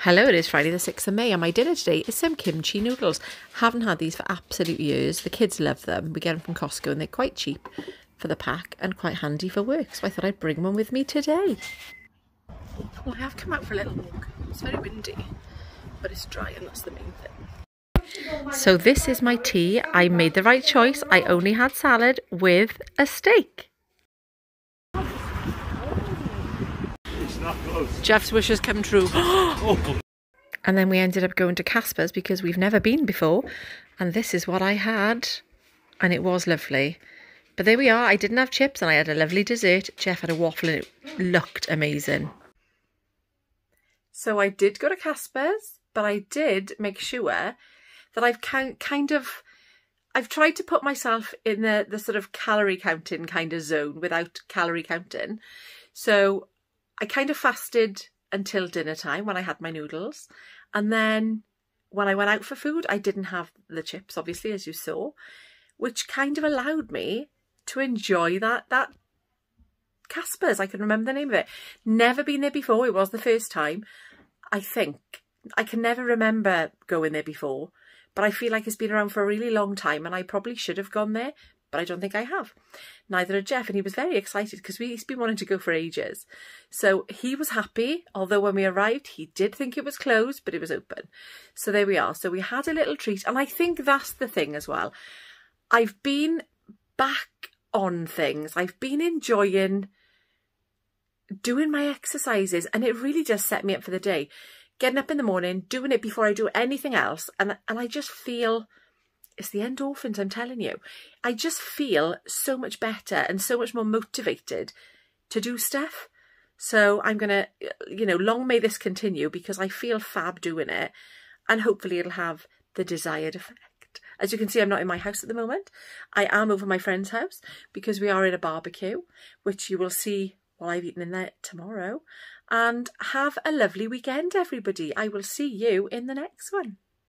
Hello, it is Friday the 6th of May and my dinner today is some kimchi noodles. Haven't had these for absolute years. The kids love them. We get them from Costco and they're quite cheap for the pack and quite handy for work. So I thought I'd bring one with me today. Well, I have come out for a little walk. It's very windy, but it's dry and that's the main thing. So this is my tea. I made the right choice. I only had salad with a steak. Jeff's wishes come true. and then we ended up going to Kaspa's because we've never been before. And this is what I had. And it was lovely. But there we are. I didn't have chips and I had a lovely dessert. Jeff had a waffle and it looked amazing. So I did go to Kaspa's, but I did make sure that I've kind of I've tried to put myself in the the sort of calorie counting kind of zone without calorie counting. So I kind of fasted until dinner time when I had my noodles. And then when I went out for food, I didn't have the chips, obviously, as you saw, which kind of allowed me to enjoy that that Kaspa's. I can remember the name of it. Never been there before. It was the first time. I think I can never remember going there before, but I feel like it's been around for a really long time and I probably should have gone there but I don't think I have. Neither had Jeff, and he was very excited because he's been wanting to go for ages. So he was happy, although when we arrived, he did think it was closed, but it was open. So there we are. So we had a little treat, and I think that's the thing as well. I've been back on things. I've been enjoying doing my exercises, and it really just set me up for the day. Getting up in the morning, doing it before I do anything else, and and I just feel it's the endorphins, I'm telling you. I just feel so much better and so much more motivated to do stuff. So I'm going to, you know, long may this continue because I feel fab doing it and hopefully it'll have the desired effect. As you can see, I'm not in my house at the moment. I am over my friend's house because we are in a barbecue, which you will see while I've eaten in there tomorrow. And have a lovely weekend, everybody. I will see you in the next one.